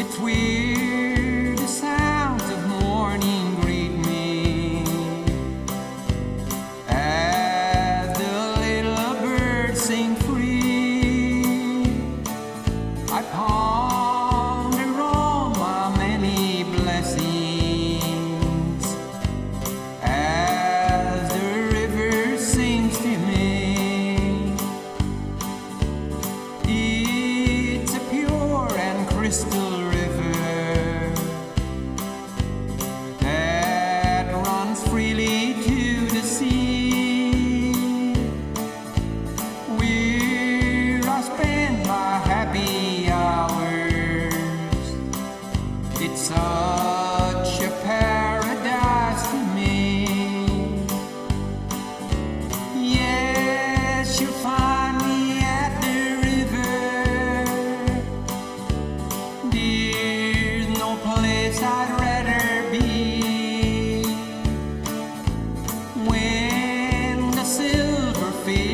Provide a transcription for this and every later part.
it weird the sounds of morning greet me as the little birds sing free? I ponder on my many blessings as the river sings to me. It's a pure and crystal.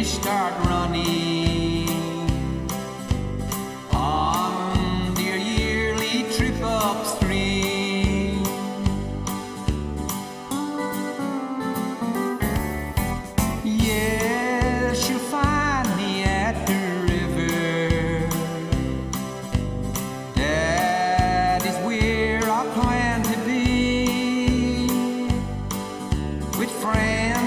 start running on their yearly trip upstream. Yes, you'll find me at the river. That is where I plan to be with friends.